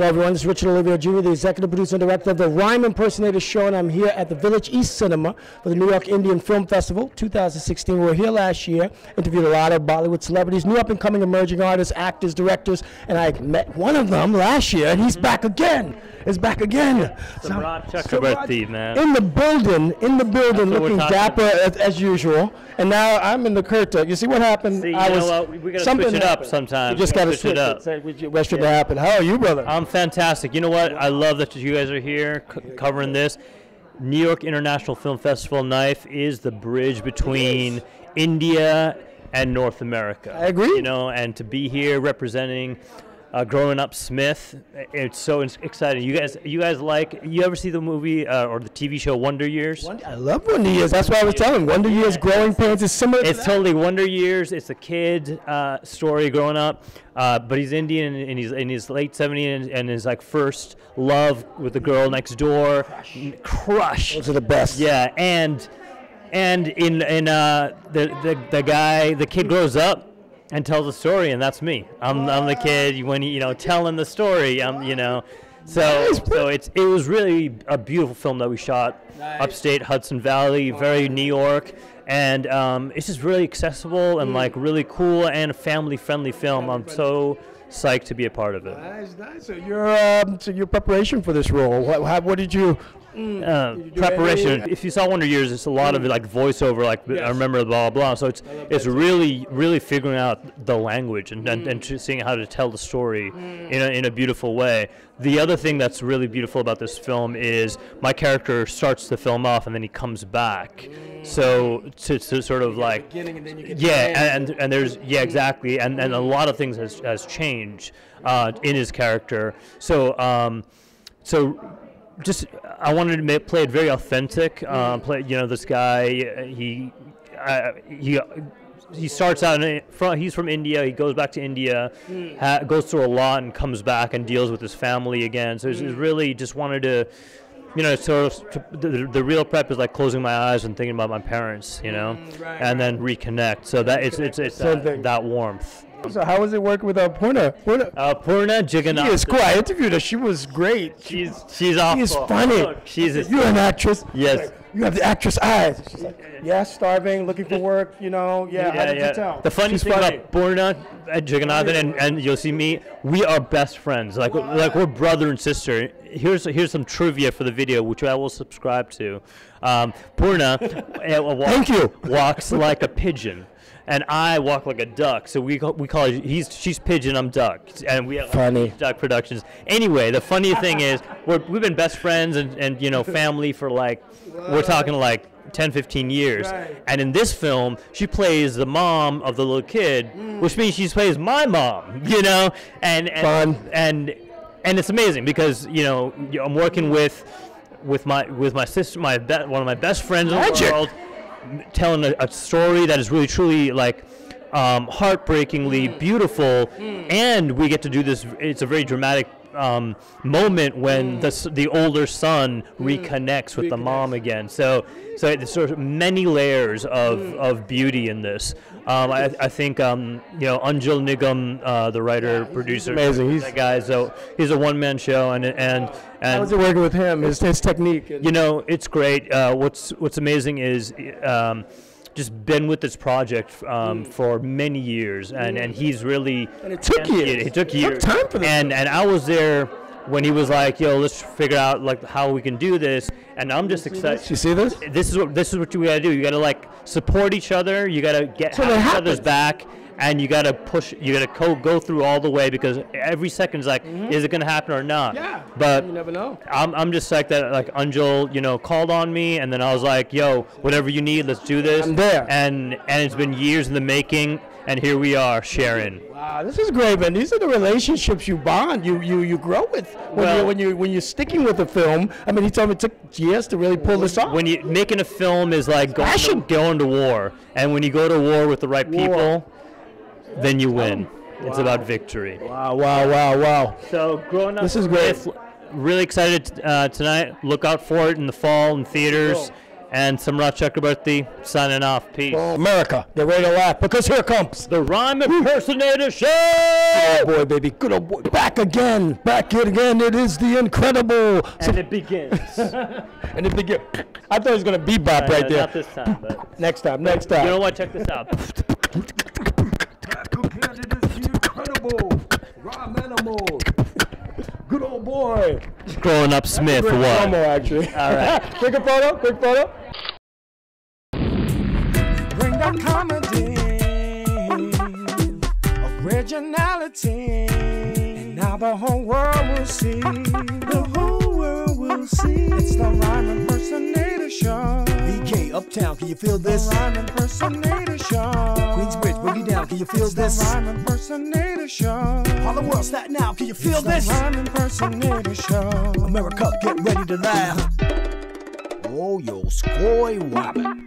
Hello, everyone. This is Richard Olivier Jr., the executive producer and director of the Rhyme Impersonator Show, and I'm here at the Village East Cinema for the New York Indian Film Festival 2016. We were here last year, interviewed a lot of Bollywood celebrities, new up and coming emerging artists, actors, directors, and I met one of them last year, and he's back again. He's back again. Samrat Chakrabarti, man. In the building, in the building, That's looking dapper as, as usual. And now I'm in the curtain. You see what happened? See, you I know was, what? We- gotta something switch it up happened. sometimes. You just got to gotta switch it it. up. Say what, should happen? How are you, brother? I'm fantastic. You know what? I love that you guys are here c- covering this. New York International Film Festival NYIFF is the bridge between India and North America. I agree. You know, and to be here representing uh, Growing Up Smith, it's so exciting. You guys, you guys like? You ever see the movie uh, or the TV show Wonder Years? Wonder- I love Wonder Years. That's why I was telling. Wonder Years, Growing Pains is similar. It's to that. totally Wonder Years. It's a kid uh, story growing up, uh, but he's Indian and he's in his late 70s and, and his like first love with the girl next door, crush. Those are the best. Yeah, and and in in uh, the, the the guy the kid grows up and tells a story, and that's me. I'm I'm the kid when you know telling the story. I'm you know. So, so it's it was really a beautiful film that we shot upstate Hudson Valley, very New York, and um, it's just really accessible and like really cool and a family friendly film. I'm so psyched to be a part of it. Nice, nice. So your um, so your preparation for this role. What, how, what did you? Uh, preparation. If you saw Wonder Years, it's a lot of like voiceover, like I remember blah blah. So it's it's really really figuring out the language and and, and seeing how to tell the story in a in a beautiful way. The other thing that's really beautiful about this film is my character starts the film off and then he comes back. So to, to sort of like and then you get yeah, and and there's yeah exactly, and and a lot of things has has changed uh, in his character. So um, so just I wanted to make, play it very authentic. Um, play you know this guy uh, he uh, he. He starts out in, from, he's from India. He goes back to India, ha, goes through a lot, and comes back and deals with his family again. So it's, it's really just wanted to, you know, sort of to, the, the real prep is like closing my eyes and thinking about my parents, you know, right, and then reconnect. So that it's it's, it's that, that warmth. So how was it working with uh, Poorna? Poorna. Uh, Poorna She is cool. I interviewed her. She was great. She's she's awful. She is funny. She's a, You're an actress. Yes. Like, you have the actress eyes. She's like, yeah, starving, looking for work. You know, yeah. how did you tell? The funny She's thing funny. about Poorna and Jagannathan and, and you'll see me, we are best friends. Like like we're brother and sister. Here's here's some trivia for the video, which I will subscribe to. Um, Poorna uh, walks, Thank you. walks like a pigeon. And I walk like a duck, so we call, we call it. He's she's pigeon, I'm duck, and we have Funny. Duck Productions. Anyway, the funny thing is, we're, we've been best friends and, and you know family for like we're talking like 10, 15 years. Right. And in this film, she plays the mom of the little kid, mm. which means she plays my mom. You know, and and Fun. and and it's amazing because you know I'm working with with my with my sister, my be- one of my best friends in the world, telling a, a story that is really truly like um, heartbreakingly mm. beautiful, mm. and we get to do this. It's a very dramatic. Um, moment when the the older son reconnects with the mom again. So so there's sort of many layers of, of beauty in this. Um, I, I think um, you know Anjul Nigam, uh, the writer producer, amazing. He's- that guy. So he's a one man show, and and and was it working with him? His, his technique. you know, it's great. Uh, what's What's amazing is um, just been with this project um, for many years, and, and he's really And it took years. It took It took time for this And and I was there when he was like, "Yo, let's figure out like how we can do this." And I'm just excited. you see this? This is what this is what you gotta do. You gotta like support each other. You gotta get So each other's back, and you gotta push. You gotta co- go through all the way because every second is like, is it gonna happen or not? Mm-hmm. Yeah. But You never know. I'm, I'm just like that like Anjul, you know, called on me, and then I was like, "Yo, whatever you need, let's do this." I'm there. And and it's been years in the making, and here we are, sharing. Wow, this is great, man. These are the relationships you bond, you you, you grow with when Well- you when you when you're sticking with a film. I mean, he told me it took years to really pull this off. When you making a film is like going to, going to war, and when you go to war with the right War. people, then you win. It's about victory. wow, wow, wow, wow. So growing up, This is great. with- Really excited uh, tonight. Look out for it in the fall in theaters. And Samrat Chakrabarti signing off. Peace. America, get ready to laugh because here comes The Rhyme Impersonator Show! Oh boy, baby, good old boy, back again, back again. It is the incredible, And it begins. and it begins. I thought it was gonna bebop right there. Not this time, but Next time, next time. you know what? Check this out. boy. Growing up Smith, Great what? promo, actually. All right. quick a photo, quick photo. Bring that comedy, originality, and now the whole world will see. The whole world will see. It's the rhyme impersonator show. BK Uptown, can you feel this? The rhyme impersonator show. Queensbridge, boogie down, can you feel It's this? The rhyme impersonator show. Harlem world's that now, can you feel It's the this? rhyme impersonator show. America, get ready to laugh. Oh, yo, scoy wobbin'.